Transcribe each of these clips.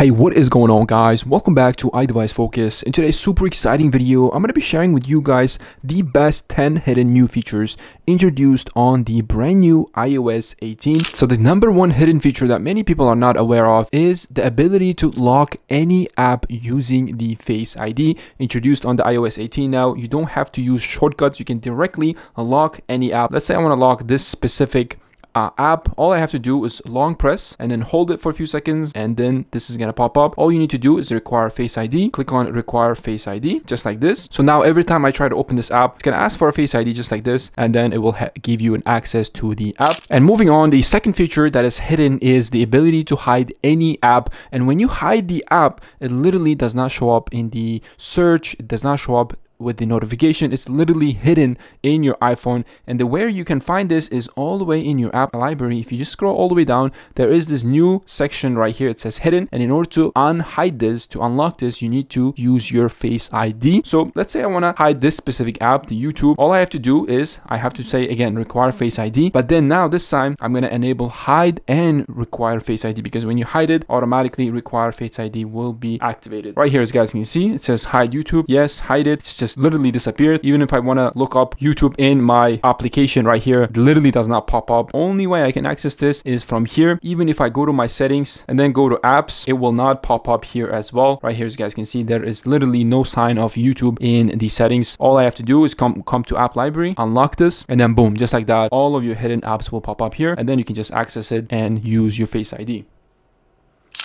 Hey, what is going on guys? Welcome back to iDevice Focus. In today's super exciting video, I'm going to be sharing with you guys the best 10 hidden new features introduced on the brand new iOS 18. So the number one hidden feature that many people are not aware of is the ability to lock any app using the Face ID introduced on the iOS 18. Now, you don't have to use shortcuts. You can directly lock any app. Let's say I want to lock this specific uh, app, all I have to do is long press and then hold it for a few seconds and then this is gonna pop up. All you need to do is require Face ID. Click on require Face ID just like this. So now every time I try to open this app, it's gonna ask for a Face ID just like this and then it will give you an access to the app. And moving on, the second feature that is hidden is the ability to hide any app. And when you hide the app, it literally does not show up in the search. It does not show up with the notification. It's literally hidden in your iphone. And the where you can find this is all the way in your app library. If you just scroll all the way down there is this new section right here. It says hidden. And in order to unhide this to unlock this you need to use your face id so let's say i want to hide this specific app the youtube. All i have to do is i have to say again require face id but then now this time i'm going to enable hide and require face id because when you hide it automatically require face id will be activated. Right here as guys can see it says hide youtube. Yes hide it. It's just just literally disappeared. Even if I want to look up YouTube in my application right here, it literally does not pop up. Only way I can access this is from here. Even if I go to my settings and then go to apps, it will not pop up here as well. Right here, as you guys can see, there is literally no sign of YouTube in the settings. All I have to do is come, come to app library, unlock this, and then boom, just like that, all of your hidden apps will pop up here. And then you can just access it and use your Face ID.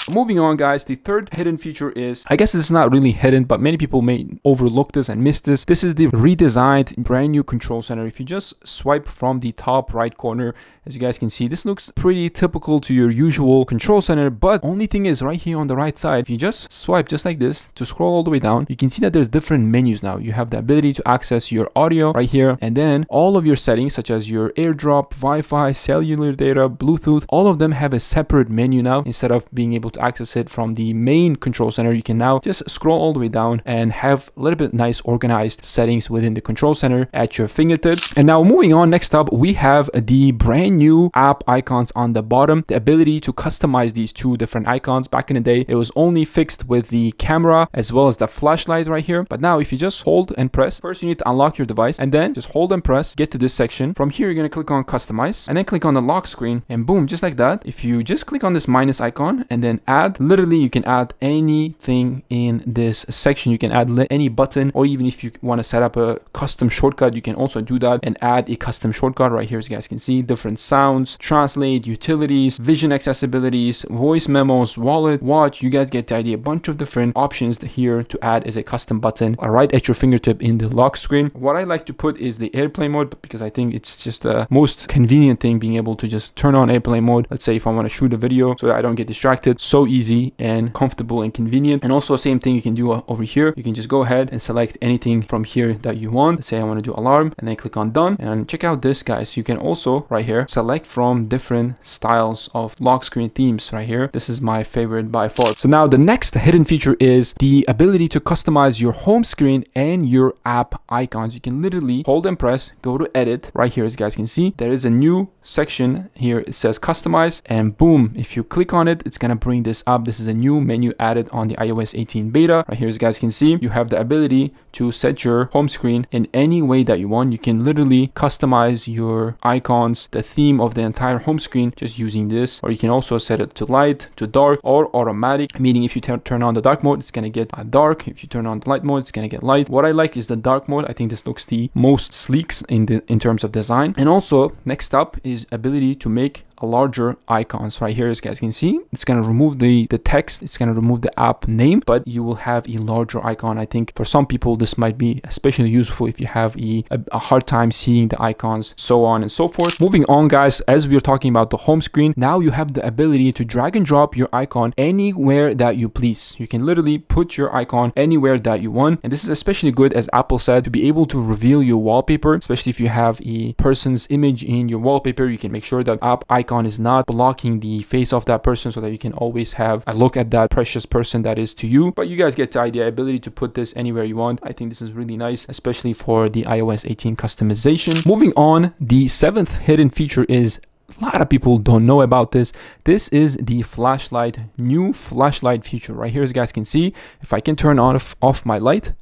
Moving on guys, the third hidden feature is, I guess this is not really hidden, but many people may overlook this and miss this. This is the redesigned brand new control center. If you just swipe from the top right corner, as you guys can see, this looks pretty typical to your usual control center, but only thing is right here on the right side, if you just swipe just like this to scroll all the way down, you can see that there's different menus now. You have the ability to access your audio right here, and then all of your settings such as your AirDrop, Wi-Fi, cellular data, Bluetooth, all of them have a separate menu now instead of being able to access it from the main control center. You can now just scroll all the way down and have a little bit nice organized settings within the control center at your fingertips. And now moving on, next up, we have the brand new app icons on the bottom, the ability to customize these two different icons. Back in the day, it was only fixed with the camera as well as the flashlight right here. But now if you just hold and press, first you need to unlock your device and then just hold and press, get to this section. From here, you're going to click on customize and then click on the lock screen and boom, just like that. If you just click on this minus icon and then add, literally you can add anything in this section. You can add any button or even if you want to set up a custom shortcut, you can also do that and add a custom shortcut right here as you guys can see different sounds, translate, utilities, vision accessibilities, voice memos, wallet, watch. You guys get the idea. A bunch of different options here to add as a custom button right at your fingertip in the lock screen. What I like to put is the airplane mode because I think it's just the most convenient thing being able to just turn on airplane mode. Let's say if I want to shoot a video so that I don't get distracted. So easy and comfortable and convenient. And also same thing you can do over here. You can just go ahead and select anything from here that you want. Say I want to do alarm and then click on done and check out this guys. You can also right here select from different styles of lock screen themes right here. This is my favorite by far. So now the next hidden feature is the ability to customize your home screen and your app icons. You can literally hold and press, go to edit right here as you guys can see. There is a new section here. It says customize and boom, if you click on it, it's gonna bring this up. This is a new menu added on the iOS 18 beta. Right here as you guys can see, you have the ability to set your home screen in any way that you want. You can literally customize your icons, the theme of the entire home screen just using this or you can also set it to light to dark or automatic meaning if you turn on the dark mode it's gonna get uh, dark if you turn on the light mode it's gonna get light what i like is the dark mode i think this looks the most sleek in the in terms of design and also next up is ability to make larger icons right here as you guys can see it's going to remove the the text it's going to remove the app name but you will have a larger icon. I think for some people this might be especially useful if you have a, a, a hard time seeing the icons so on and so forth. Moving on guys as we are talking about the home screen now you have the ability to drag and drop your icon anywhere that you please. You can literally put your icon anywhere that you want and this is especially good as apple said to be able to reveal your wallpaper especially if you have a person's image in your wallpaper you can make sure that app icon icon is not blocking the face of that person so that you can always have a look at that precious person that is to you. But you guys get the idea, ability to put this anywhere you want. I think this is really nice, especially for the iOS 18 customization. Moving on, the seventh hidden feature is a lot of people don't know about this. This is the flashlight, new flashlight feature right here as you guys can see. If I can turn off, off my light,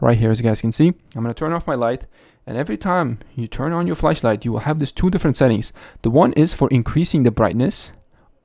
right here as you guys can see, I'm going to turn off my light and every time you turn on your flashlight, you will have these two different settings. The one is for increasing the brightness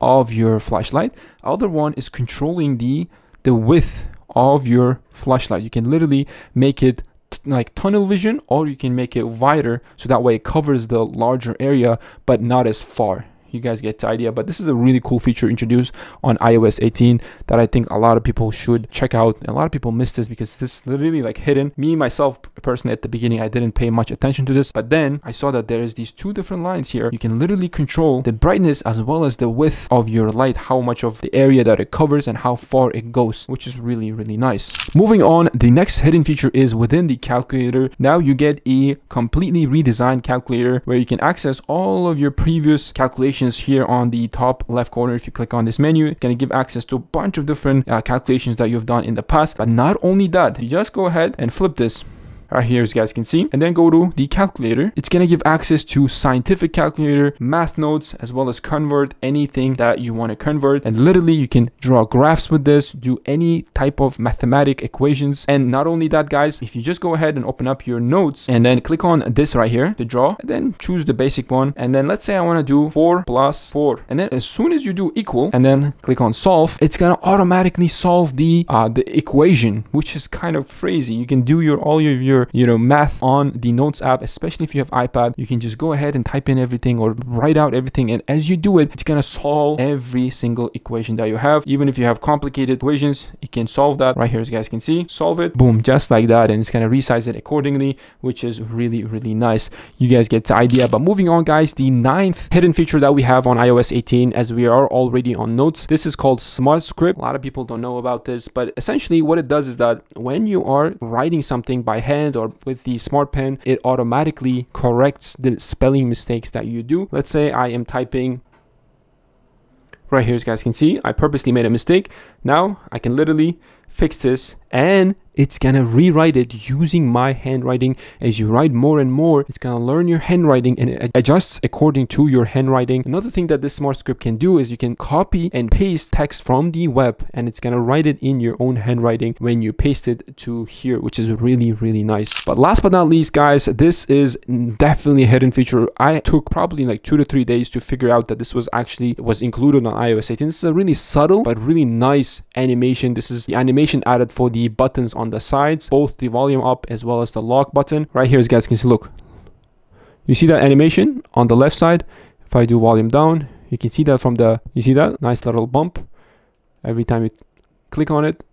of your flashlight. Other one is controlling the, the width of your flashlight. You can literally make it like tunnel vision or you can make it wider so that way it covers the larger area but not as far you guys get the idea but this is a really cool feature introduced on ios 18 that i think a lot of people should check out. A lot of people miss this because this is literally like hidden. Me myself personally at the beginning i didn't pay much attention to this but then i saw that there is these two different lines here. You can literally control the brightness as well as the width of your light how much of the area that it covers and how far it goes which is really really nice. Moving on the next hidden feature is within the calculator. Now you get a completely redesigned calculator where you can access all of your previous calculations calculations here on the top left corner. If you click on this menu, it's going to give access to a bunch of different uh, calculations that you've done in the past. But not only that, you just go ahead and flip this right here as you guys can see. And then go to the calculator. It's going to give access to scientific calculator math notes as well as convert anything that you want to convert. And literally you can draw graphs with this do any type of mathematic equations. And not only that guys if you just go ahead and open up your notes and then click on this right here the draw and then choose the basic one. And then let's say I want to do 4 plus 4 and then as soon as you do equal and then click on solve it's gonna automatically solve the uh, the equation which is kind of crazy. You can do your all of your you know math on the notes app especially if you have ipad you can just go ahead and type in everything or write out everything. And as you do it it's gonna solve every single equation that you have. Even if you have complicated equations it can solve that. Right here as you guys can see solve it. Boom just like that. And it's gonna resize it accordingly which is really really nice. You guys get the idea. But moving on guys the ninth hidden feature that we have on ios 18 as we are already on notes this is called smart script. A lot of people don't know about this but essentially what it does is that when you are writing something by hand or with the smart pen, it automatically corrects the spelling mistakes that you do. Let's say I am typing right here as you guys can see I purposely made a mistake now I can literally fix this and it's gonna rewrite it using my handwriting. As you write more and more it's gonna learn your handwriting and adjusts according to your handwriting. Another thing that this smart script can do is you can copy and paste text from the web and it's gonna write it in your own handwriting when you paste it to here which is really really nice. But last but not least guys this is definitely a hidden feature. I took probably like two to three days to figure out that this was actually was included on ios 18 this is a really subtle but really nice animation. This is the animation added for the buttons on the sides, both the volume up as well as the lock button. Right here, as guys can see, look, you see that animation on the left side. If I do volume down, you can see that from the, you see that nice little bump every time you click on it.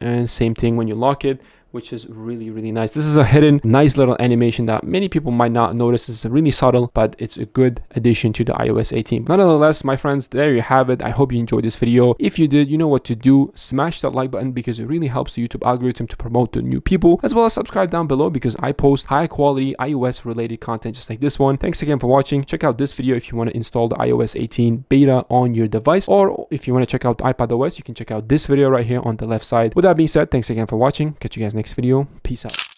And same thing when you lock it which is really really nice. This is a hidden nice little animation that many people might not notice. It's really subtle but it's a good addition to the ios 18 nonetheless my friends there you have it. I hope you enjoyed this video. If you did you know what to do. Smash that like button because it really helps the youtube algorithm to promote to new people as well as subscribe down below because i post high quality ios related content just like this one. Thanks again for watching. Check out this video if you want to install the ios 18 beta on your device or if you want to check out ipad os you can check out this video right here on the left side. With that being said thanks again for watching. Catch you guys next video. Peace out.